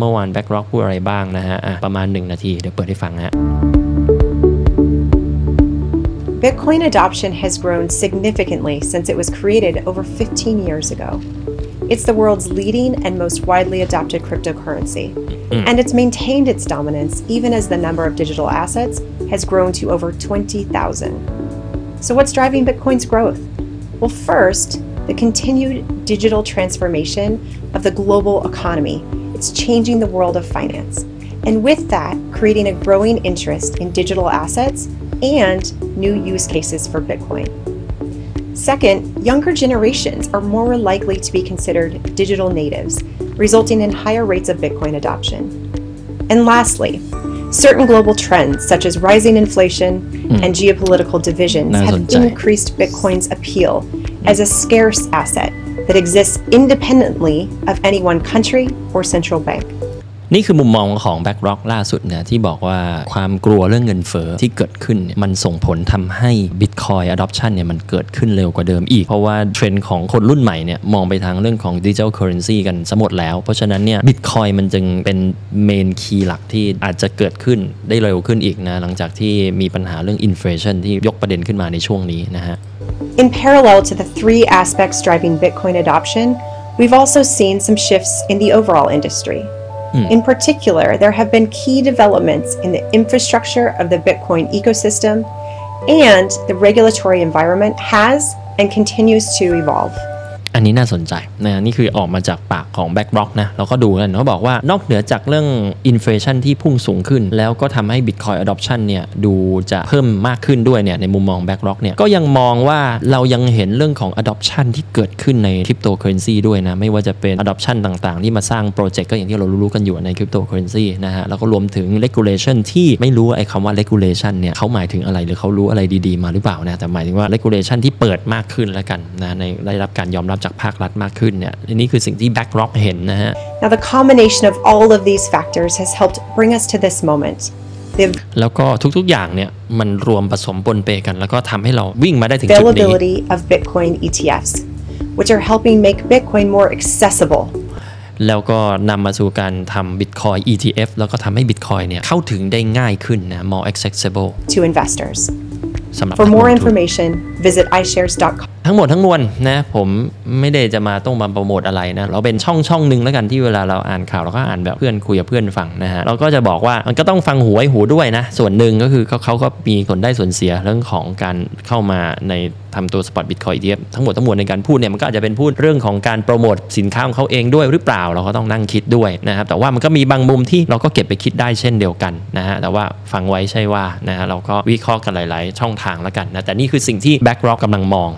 เมื่อวาน BlackRock พูดอะไรบ้างนะฮะอ่ะประมาณ 1 นาที เดี๋ยวเปิดให้ฟังฮะ Bitcoin adoption has grown significantly since it was created over 15 years ago. It's the world's leading and most widely adopted cryptocurrency, and it's maintained its dominance even as the number of digital assets has grown to over 20,000. So, what's driving Bitcoin's growth? Well, first, the continued digital transformation of the global economy. it's changing the world of finance. And with that, creating a growing interest in digital assets and new use cases for Bitcoin. Second, younger generations are more likely to be considered digital natives, resulting in higher rates of Bitcoin adoption. And lastly, certain global trends such as rising inflation mm. and geopolitical divisions That's have increased Bitcoin's appeal mm. as a scarce asset that exists independently of any one country or central bank. นี่คือมุมมองของ BlackRock ล่าสุดนะที่บอกว่าความกลัวเรื่องเงินเฟอ้อที่เกิดขึ้น มันส่งผลทำให้ Bitcoin adoption เนี่ยมันเกิดขึ้นเร็วกว่าเดิมอีก เพราะว่าเทรนด์ของคนรุ่นใหม่เนี่ยมองไปทางเรื่องของ Digital Currency กันสหมดแล้ว เพราะฉะนั้นเนี่ย Bitcoin มันจึงเป็นเมนคีย์หลักที่อาจจะเกิดขึ้นได้เร็วขึ้นอีกนะหลังจากที่มีปัญหาเรื่อง inflation ที่ยกประเด็นขึ้นมาในช่วงนี้นะฮะ In parallel to the three aspects driving Bitcoin adoption, we've also seen some shifts in the overall industry. Hmm. In particular, there have been key developments in the infrastructure of the Bitcoin ecosystem, and the regulatory environment has and continues to evolve. อันนี้น่าสนใจนะนี่คือออกมาจากปากของ BlackRock นะเราก็ดูกันเขาบอกว่านอกเหนือจากเรื่อง inflation ที่พุ่งสูงขึ้น แล้วก็ทำให้ Bitcoin adoption เนี่ยดูจะเพิ่มมากขึ้นด้วยเนี่ยในมุมมอง BlackRock เนี่ยก็ยังมองว่าเรายังเห็นเรื่องของ adoption ที่เกิดขึ้นใน cryptocurrency ด้วยนะ ไม่ว่าจะเป็น adoption ต่างๆ ที่มาสร้างโปรเจกต์ก็อย่างที่เรารู้ๆกันอยู่ใน cryptocurrency นะฮะแล้วก็รวมถึง regulation ที่ไม่รู้ไอ้คำว่า regulation เนี่ยเขาหมายถึงอะไรหรือเขารู้อะไรดีๆ มาหรือเปล่านะแต่หมายถึงว่า regulation ที่เปิดมากขึ้นแล้วกันนะในได้รับการยอมรับจากภาครัฐมากขึ้นเนี่ยอันนี่คือสิ่งที่ BlackRock เห็นนะฮะ Now, the combination of all of these factors has helped bring us to this moment. The แล้วก็ทุกๆอย่างเนี่ยมันรวมผสมปนเปกัน แล้วก็ทำให้เราวิ่งมาได้ถึงจุดนี้ availability of Bitcoin ETFs, which are helping make Bitcoin more accessible แล้วก็นำมาสู่การทำ Bitcoin ETF แล้วก็ทำให้ Bitcoin เนี่ยเข้าถึงได้ง่ายขึ้นนะ more accessible to investors. สำหรับ For นักล more งทุน information, visit iShares.com. ทั้งหมดทั้งมวลนะผมไม่ได้จะมาต้องมาโปรโมทอะไรนะเราเป็นช่องช่องหนึ่งแล้วกันที่เวลาเราอ่านข่าวเราก็อ่านแบบเพื่อนคุยกับเพื่อนฟังนะฮะเราก็จะบอกว่ามันก็ต้องฟังหูไว้หูด้วยนะ ส่วนหนึ่งก็คือเขาเขาก็มีส่วนได้ส่วนเสียเรื่องของการเข้ามาในทำตัวสปอตบิตคอยเดียทั้งหมดทั้งมวลในการพูดเนี่ยมันก็อาจจะเป็นพูดเรื่องของการโปรโมทสินค้าของเขาเองด้วยหรือเปล่าเราก็ต้องนั่งคิดด้วยนะครับแต่ว่ามันก็มีบางมุมที่เราก็เก็บไปคิดได้เช่นเดียวกันนะฮะแต่ว่าฟังไว้ใช่ว่านะฮะเราก็วิเคราะห์กันหลาย ๆ ช่องทางแล้วกันนะแต่นี่คือสิ่งที่ BlackRock กำลังมอง